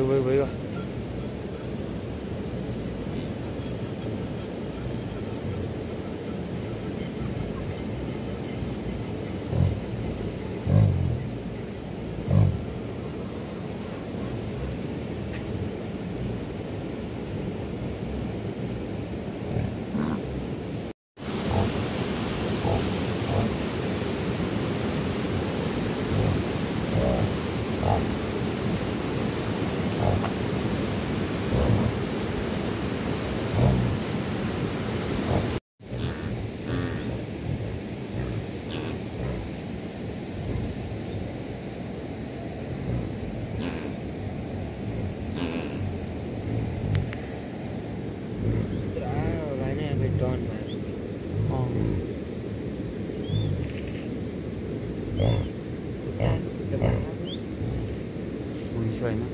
喂喂喂吧。你说呢？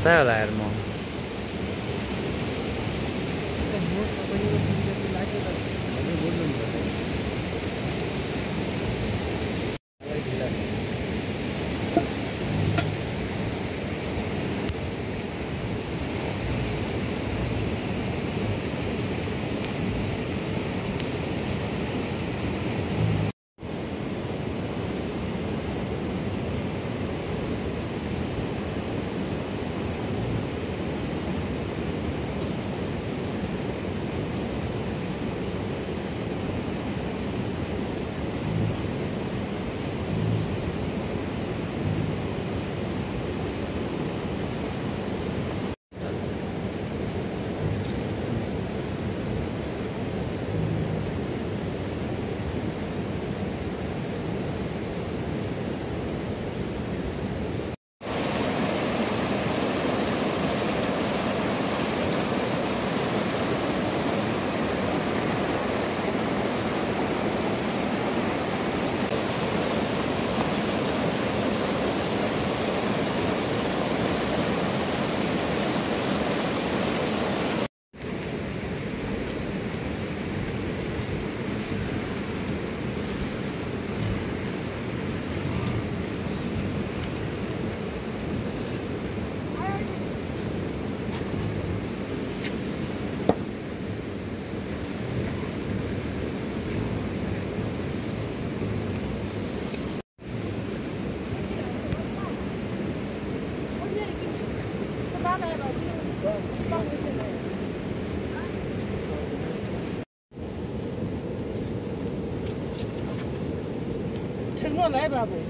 Toda la hermosa. है बाबू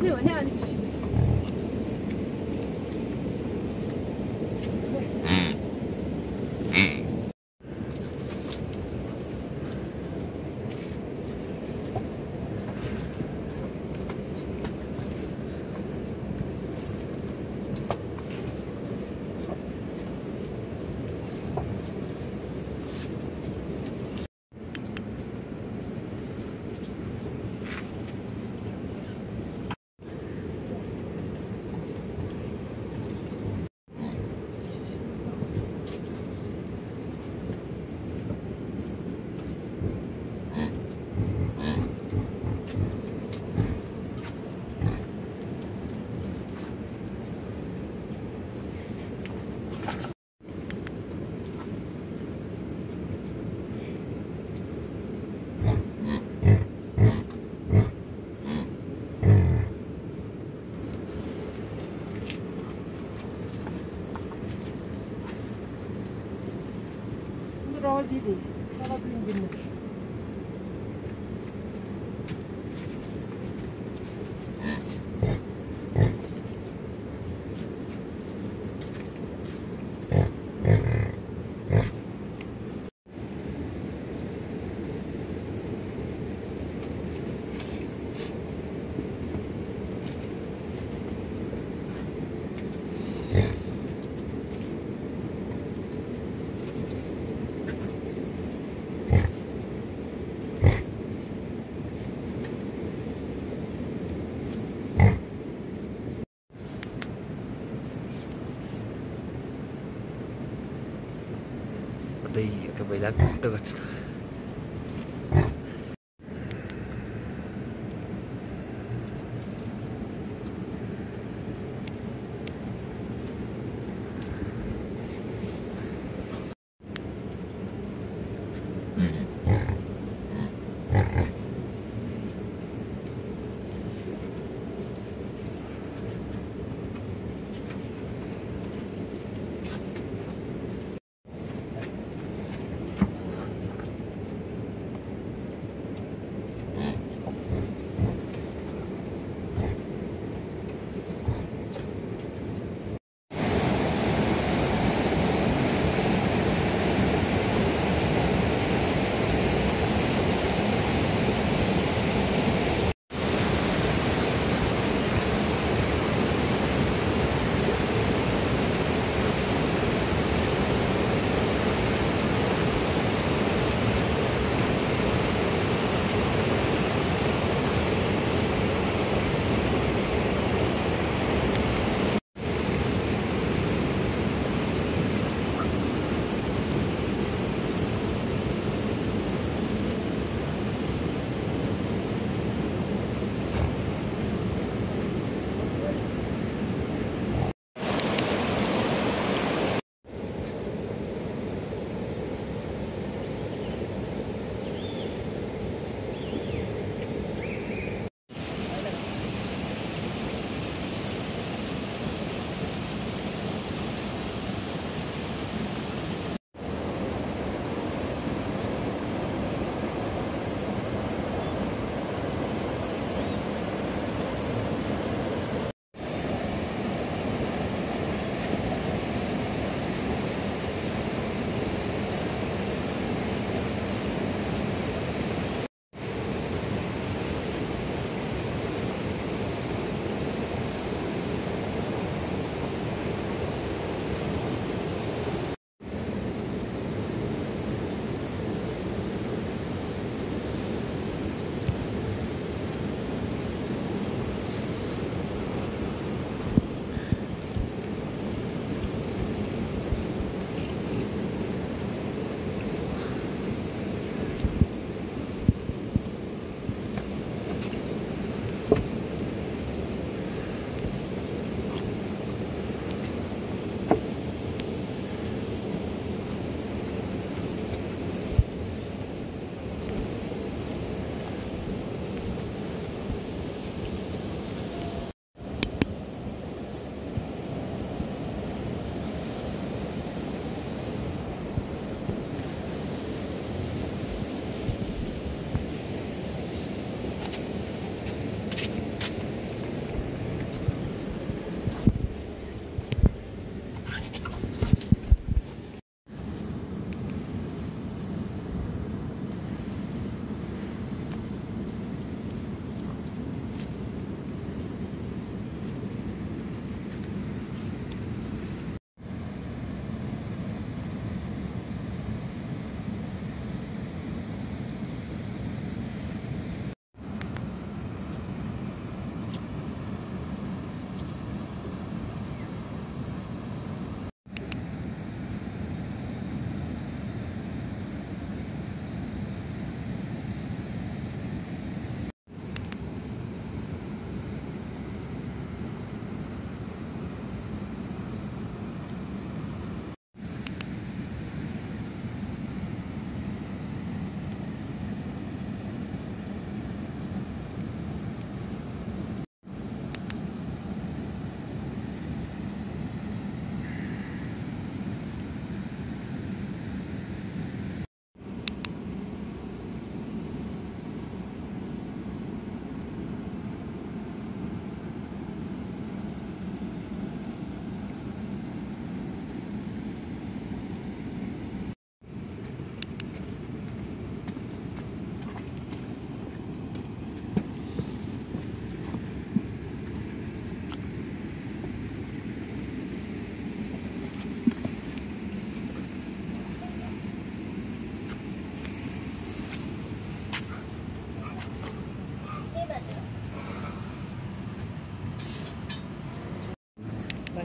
是我那样回家这个吃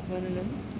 आत्मानंद